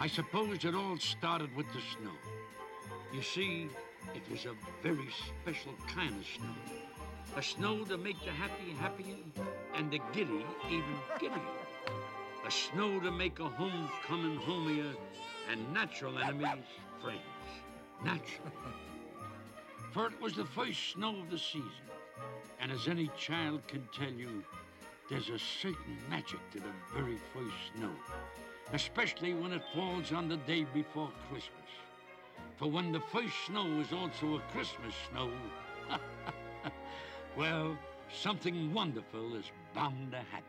I suppose it all started with the snow. You see, it was a very special kind of snow. A snow to make the happy happier and the giddy even giddier. A snow to make a homecoming homier and natural enemies friends. Natural. For it was the first snow of the season. And as any child can tell you, there's a certain magic to the very first snow, especially when it falls on the day before Christmas. For when the first snow is also a Christmas snow, well, something wonderful is bound to happen.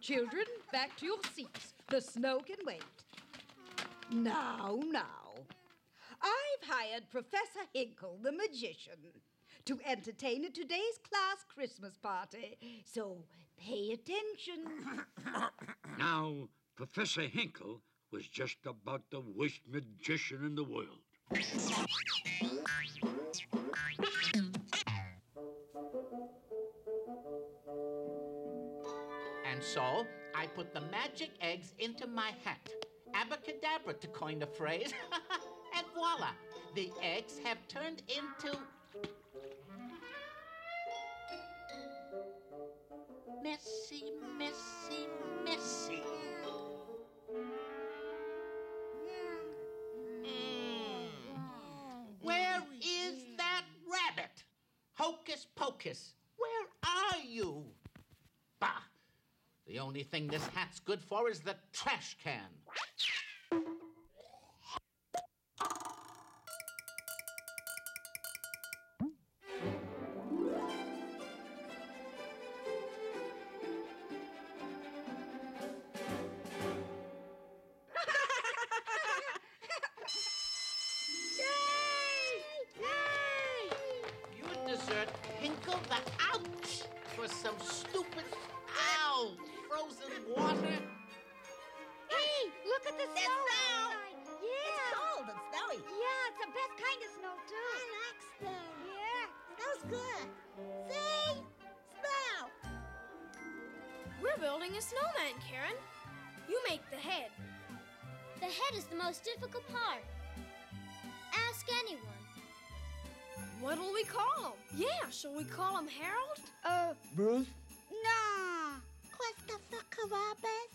Children, back to your seats. The snow can wait. Now, now. I've hired Professor Hinkle, the magician, to entertain at today's class Christmas party. So pay attention. Now, Professor Hinkle was just about the worst magician in the world. And so I put the magic eggs into my hat. Abracadabra, to coin the phrase. voila! The eggs have turned into. Messy, messy, messy. Mm. Where is that rabbit? Hocus pocus, where are you? Bah! The only thing this hat's good for is the trash can. Building a snowman, Karen. You make the head. The head is the most difficult part. Ask anyone. What'll we call him? Yeah, shall we call him Harold? Uh, Bruce? Nah. Christopher Columbus.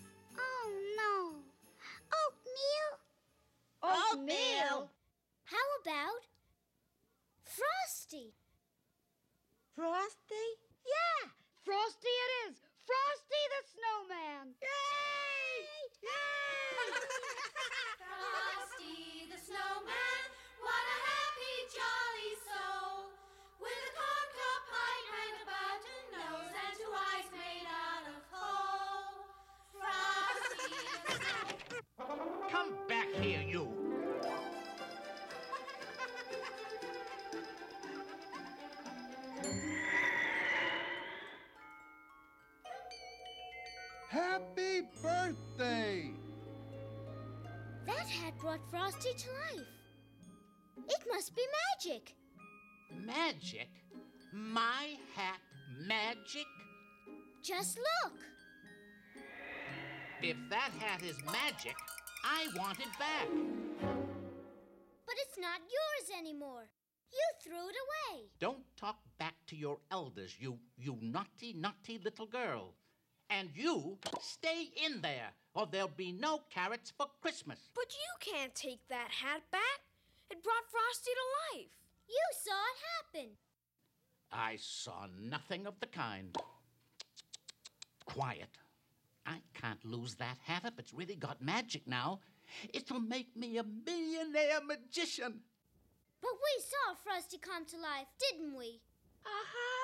Brought Frosty to life. It must be magic. Magic? My hat magic? Just look. If that hat is magic, I want it back. But it's not yours anymore. You threw it away. Don't talk back to your elders, you you naughty, naughty little girl. And you stay in there, or there'll be no carrots for Christmas. But you can't take that hat back. It brought Frosty to life. You saw it happen. I saw nothing of the kind. Quiet. I can't lose that hat if it's really got magic now. It'll make me a millionaire magician. But we saw Frosty come to life, didn't we? Uh-huh.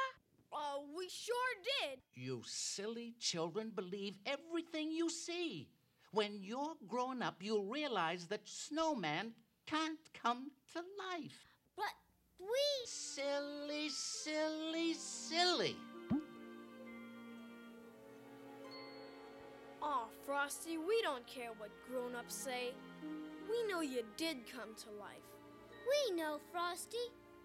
Oh, we sure did. You silly children believe everything you see. When you're grown up, you'll realize that snowman can't come to life. But we. Silly, silly, silly. Aw, Frosty, we don't care what grown ups say. We know you did come to life. We know, Frosty.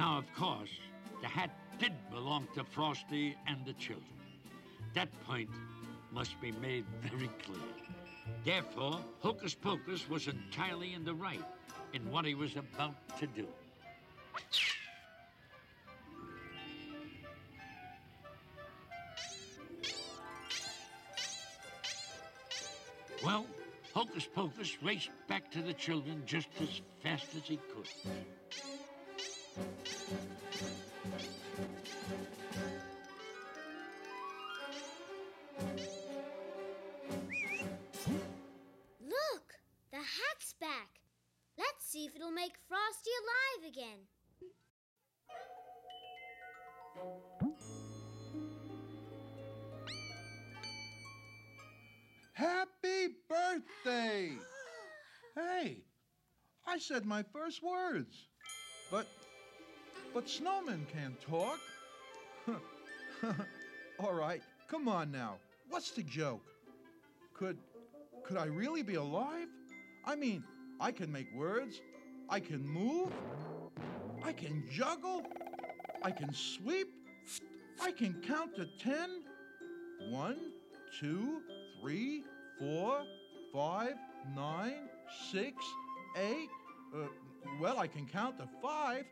Now, of course, the hat did belong to Frosty and the children. That point must be made very clear. Therefore, Hocus Pocus was entirely in the right in what he was about to do. Well, Hocus Pocus raced back to the children just as fast as he could. Look, the hat's back. Let's see if it'll make Frosty alive again. Happy birthday! hey, I said my first words. But, but snowmen can't talk. All right, come on now. What's the joke? Could, could I really be alive? I mean, I can make words. I can move. I can juggle. I can sweep. I can count to ten. One, two, three, four, five, nine, six, eight. Uh, well, I can count to five.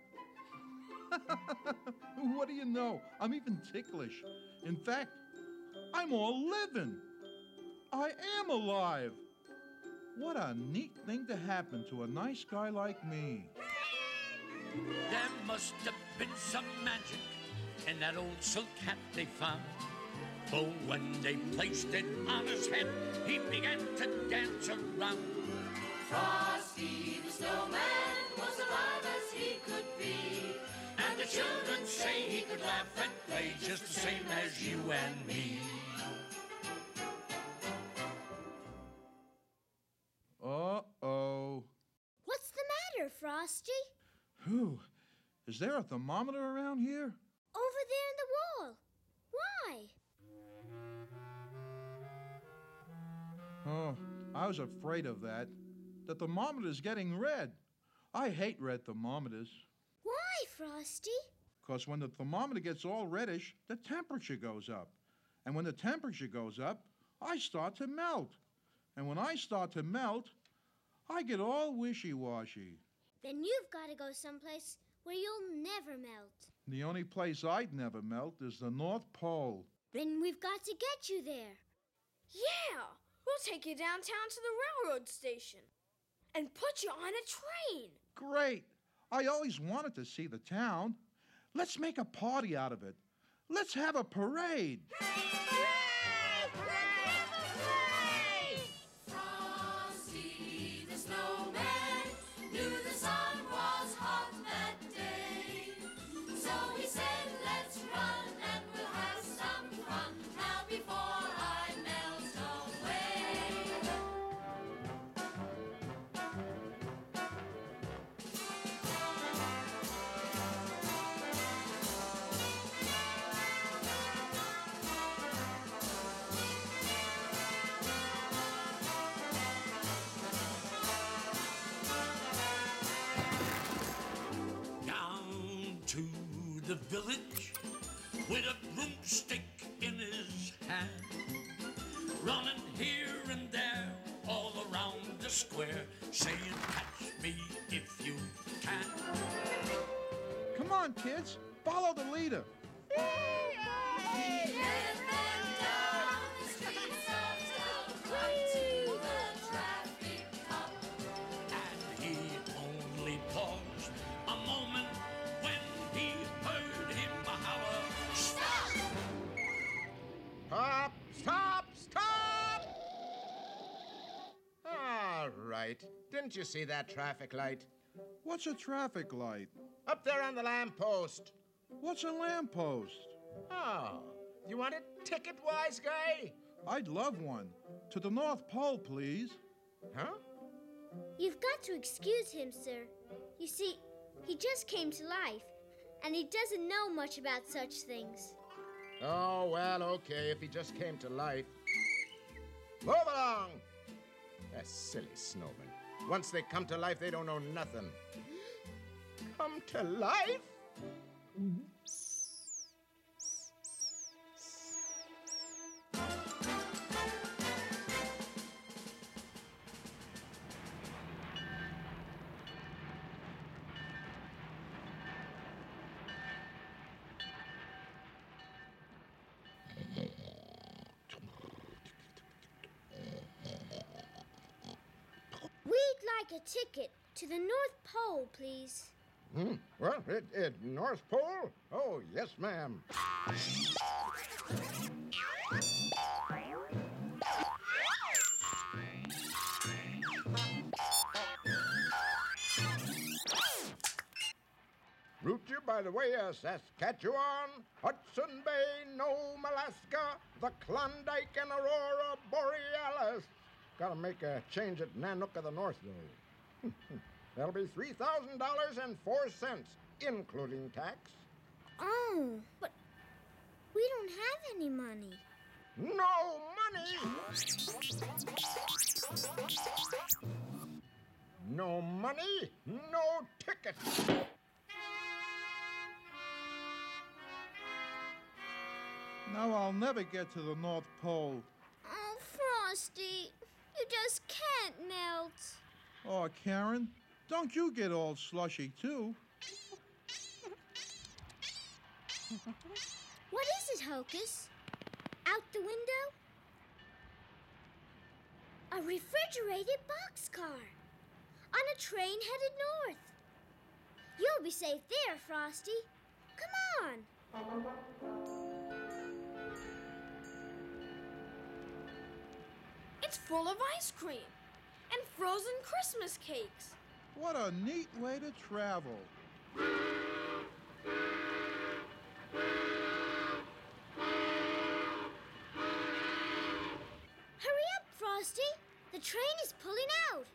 what do you know? I'm even ticklish. In fact, I'm all living. I am alive. What a neat thing to happen to a nice guy like me. There must have been some magic in that old silk hat they found. For when they placed it on his head, he began to dance around. Frosty the snowman children say he could laugh and play just the same as you and me. Uh oh. What's the matter, Frosty? Whew. Is there a thermometer around here? Over there in the wall. Why? Oh, I was afraid of that. The thermometer's getting red. I hate red thermometers. Why, Frosty? Because when the thermometer gets all reddish, the temperature goes up. And when the temperature goes up, I start to melt. And when I start to melt, I get all wishy washy. Then you've got to go someplace where you'll never melt. The only place I'd never melt is the North Pole. Then we've got to get you there. Yeah, we'll take you downtown to the railroad station and put you on a train. Great! I always wanted to see the town. Let's make a party out of it. Let's have a parade. The village with a broomstick in his hand, running here and there all around the square, saying, Catch me if you can. Come on, kids. Follow the leader. Didn't you see that traffic light? What's a traffic light? Up there on the lamppost. What's a lamppost? Oh, you want a ticket, wise guy? I'd love one. To the North Pole, please. Huh? You've got to excuse him, sir. You see, he just came to life, and he doesn't know much about such things. Oh, well, okay, if he just came to life. Move along! That silly snowman. Once they come to life, they don't know nothing. Come to life? Mm-hmm. Ticket to the North Pole, please. Hmm. Well, it, it North Pole? Oh, yes, ma'am. Route you by the way of Saskatchewan, Hudson Bay, Nome, Alaska, the Klondike, and Aurora Borealis. Gotta make a change at Nanook of the North, though. That'll be $3,000 and four cents, including tax. Oh, but we don't have any money. No money! No money, no ticket. Now I'll never get to the North Pole. Oh, Frosty, you just can't melt. Oh, Karen, don't you get all slushy, too. What is it, Hocus? Out the window? A refrigerated boxcar on a train headed north. You'll be safe there, Frosty. Come on. It's full of ice cream and frozen Christmas cakes. What a neat way to travel. Hurry up, Frosty. The train is pulling out.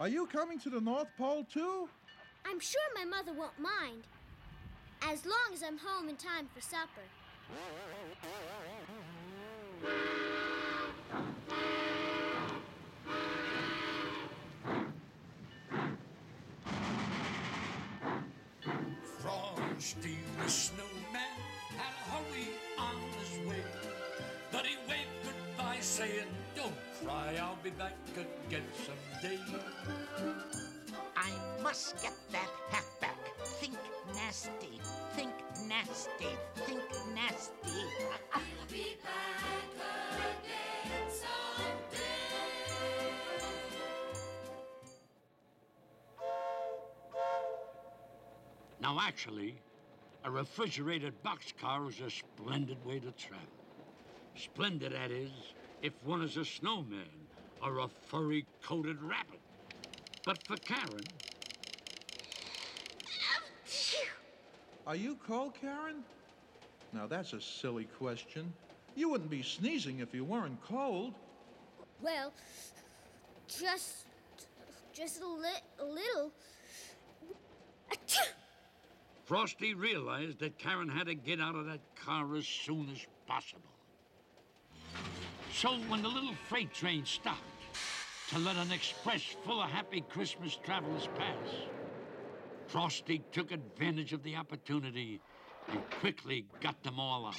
Are you coming to the North Pole, too? I'm sure my mother won't mind. As long as I'm home in time for supper. The snowman had a hurry on his way. But he waved goodbye, saying, Don't cry, I'll be back again someday. I must get that hat back. Think nasty. Think nasty. Think nasty. We'll be back again someday. Now, actually, a refrigerated boxcar is a splendid way to travel. Splendid, that is, if one is a snowman or a furry coated rabbit. But for Karen, Are you cold, Karen? Now, that's a silly question. You wouldn't be sneezing if you weren't cold. Well, just. just a, li- a little. Frosty realized that Karen had to get out of that car as soon as possible. So when the little freight train stopped to let an express full of happy Christmas travelers pass, Frosty took advantage of the opportunity and quickly got them all out.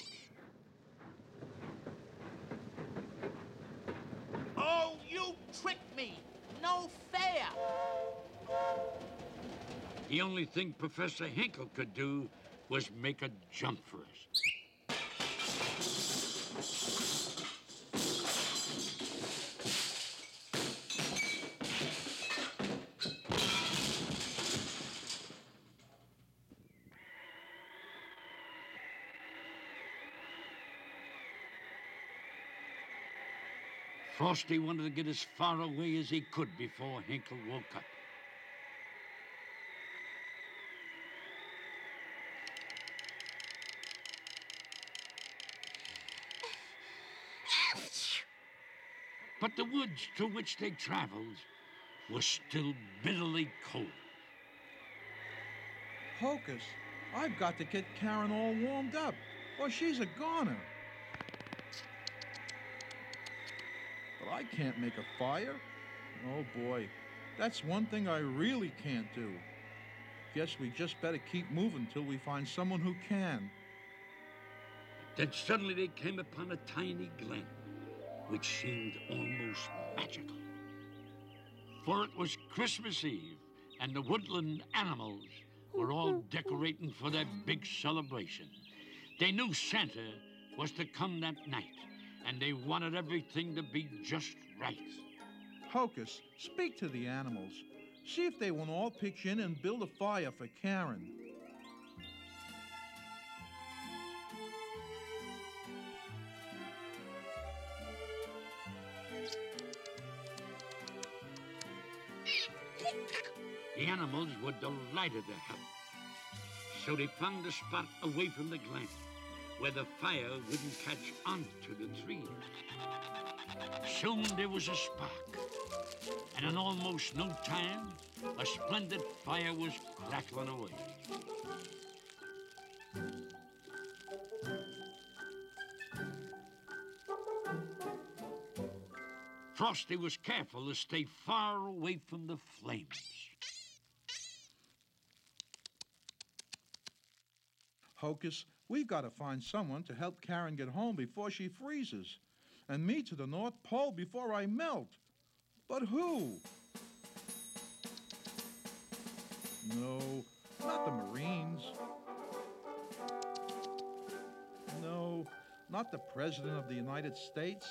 Oh, you tricked me. No fair. The only thing Professor Hinkle could do was make a jump for us. Frosty wanted to get as far away as he could before Hinkle woke up. The woods through which they traveled were still bitterly cold. Hocus, I've got to get Karen all warmed up, or she's a goner. But I can't make a fire. Oh boy, that's one thing I really can't do. Guess we just better keep moving till we find someone who can. Then suddenly they came upon a tiny glen, which seemed almost magical. For it was Christmas Eve, and the woodland animals were all decorating for their big celebration. They knew Santa was to come that night, and they wanted everything to be just right. Hocus, speak to the animals. See if they won't all pitch in and build a fire for Karen. Animals were delighted to help. So they found a spot away from the glen where the fire wouldn't catch onto the tree. Soon there was a spark, and in almost no time, a splendid fire was crackling away. Frosty was careful to stay far away from the flames. Hocus, we've got to find someone to help Karen get home before she freezes, and me to the North Pole before I melt. But who? No, not the Marines. No, not the President of the United States.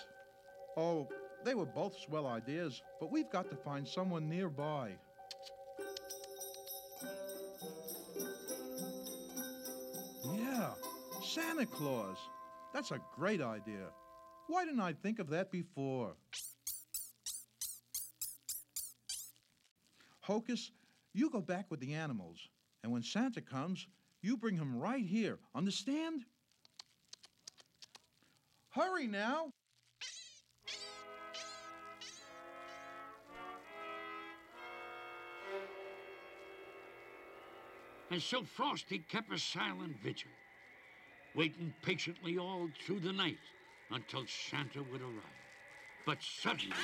Oh, they were both swell ideas, but we've got to find someone nearby. Santa Claus. That's a great idea. Why didn't I think of that before? Hocus, you go back with the animals, and when Santa comes, you bring him right here. Understand? Hurry now! And so Frosty kept a silent vigil, waiting patiently all through the night until Santa would arrive. But suddenly,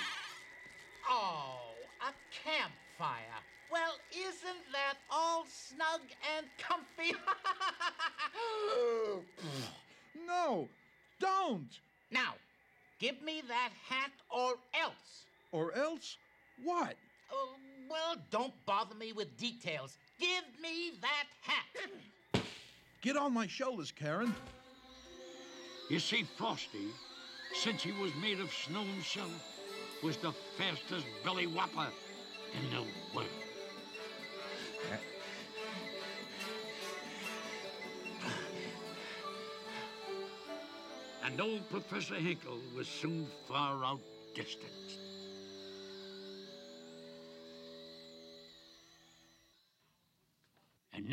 Oh, a campfire. Well, isn't that all snug and comfy? No, don't! now, give me that hat or else. Or else, what? Oh, well, don't bother me with details. Give me that hat. Get on my shoulders, Karen. you see, Frosty, since he was made of snow himself, was the fastest belly whopper in the world. And old Professor Hinkle was soon far out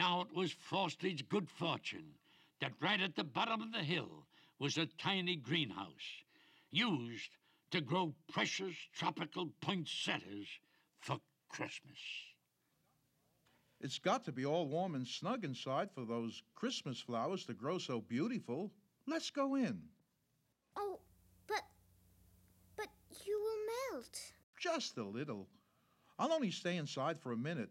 now it was Frosty's good fortune that right at the bottom of the hill was a tiny greenhouse used to grow precious tropical poinsettias for Christmas. It's got to be all warm and snug inside for those Christmas flowers to grow so beautiful. Let's go in. Oh, but. But you will melt. Just a little. I'll only stay inside for a minute.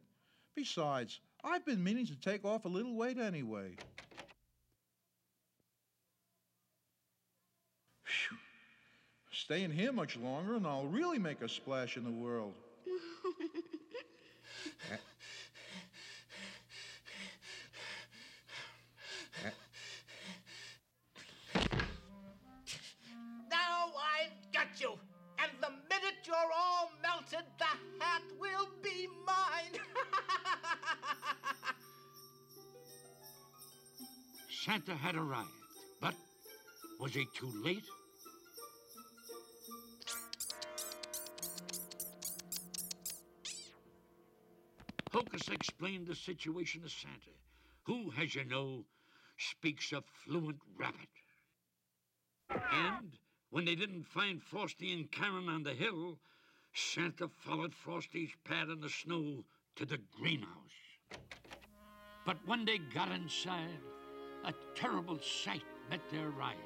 Besides, I've been meaning to take off a little weight anyway. Phew. Staying here much longer, and I'll really make a splash in the world. Santa had arrived, but was he too late? Hocus explained the situation to Santa, who, as you know, speaks a fluent rabbit. And When they didn't find Frosty and Karen on the hill, Santa followed Frosty's pad in the snow to the greenhouse. But when they got inside, a terrible sight met their eyes.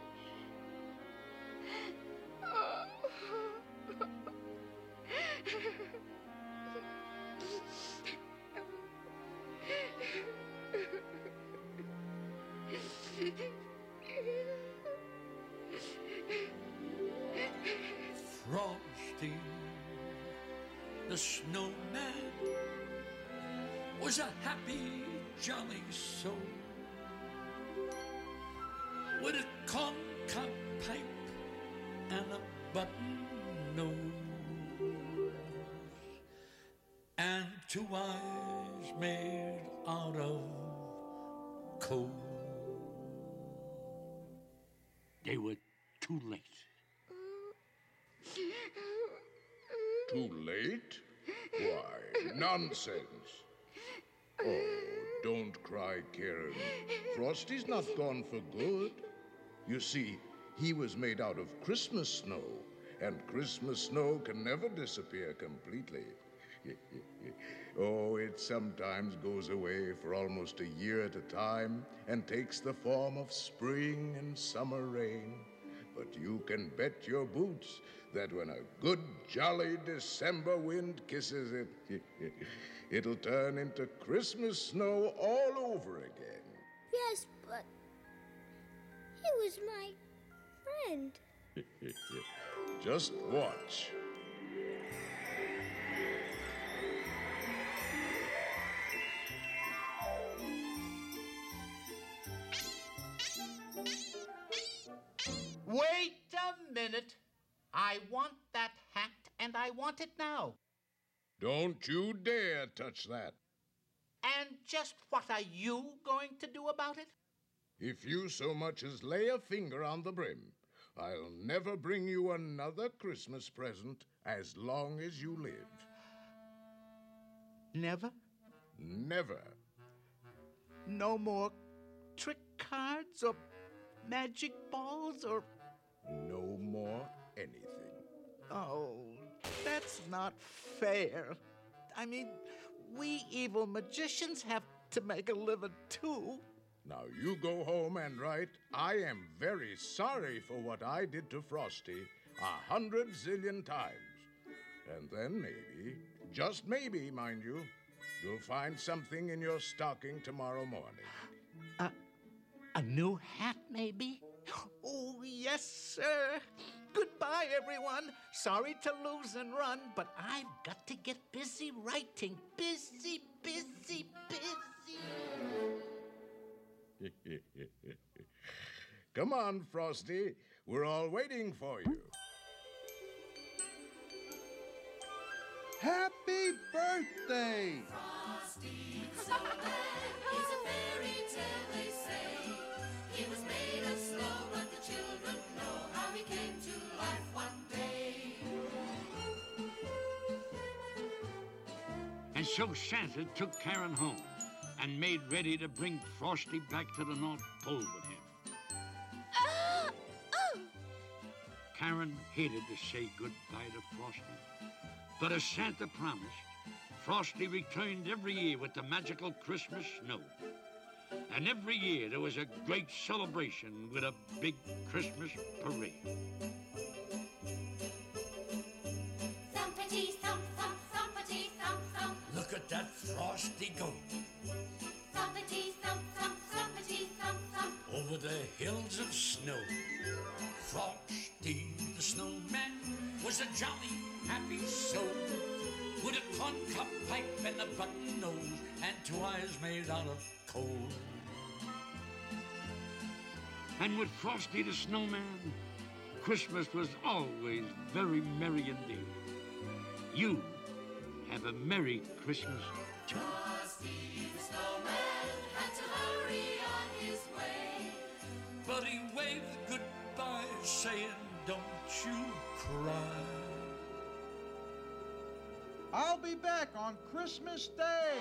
Frosty, the snowman, was a happy, jolly soul with a corncob pipe and a button nose and two eyes made out of coal. They were too late. Too late? Why, nonsense. Oh, don't cry, Karen. Frosty's not gone for good. You see, he was made out of Christmas snow, and Christmas snow can never disappear completely. oh, it sometimes goes away for almost a year at a time and takes the form of spring and summer rain. But you can bet your boots that when a good, jolly December wind kisses it, it'll turn into Christmas snow all over again. Yes, but he was my friend. Just watch. Wait a minute. I want that hat, and I want it now. Don't you dare touch that. And just what are you going to do about it? If you so much as lay a finger on the brim, I'll never bring you another Christmas present as long as you live. Never? Never. No more trick cards or magic balls or. No more anything. Oh, that's not fair. I mean, we evil magicians have to make a living too. Now you go home and write, I am very sorry for what I did to Frosty a hundred zillion times. And then maybe, just maybe, mind you, you'll find something in your stocking tomorrow morning. Uh, a new hat, maybe? Oh, yes, sir. Goodbye, everyone. Sorry to lose and run, but I've got to get busy writing. Busy, busy, busy. Come on, Frosty. We're all waiting for you. Happy birthday! Frosty the Snowman is a fairy tale, they say. He was made of snow, but the children know how he came to life one day. And so Santa took Karen home and made ready to bring Frosty back to the North Pole with him. Oh. Karen hated to say goodbye to Frosty, but as Santa promised, Frosty returned every year with the magical Christmas snow. And every year there was a great celebration with a big Christmas parade. Thumpity thump thump, thumpity thump thump, Look at that Frosty go over the hills of snow. Frosty the snowman was a jolly, happy soul with a corncob pipe and a button nose and two eyes made out of coal. And with Frosty the snowman, Christmas was always very merry indeed. You have a Merry Christmas you cry. I'll be back on Christmas Day.